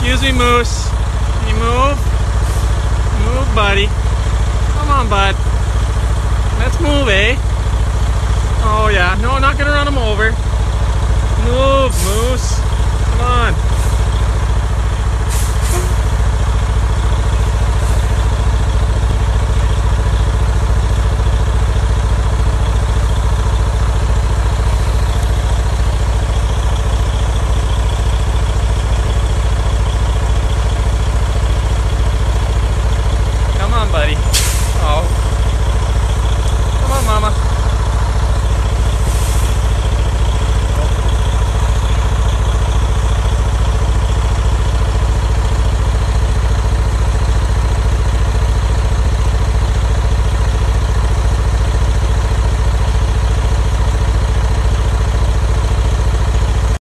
Excuse me, Moose. Can you move? Move, buddy. Come on, bud. somebody.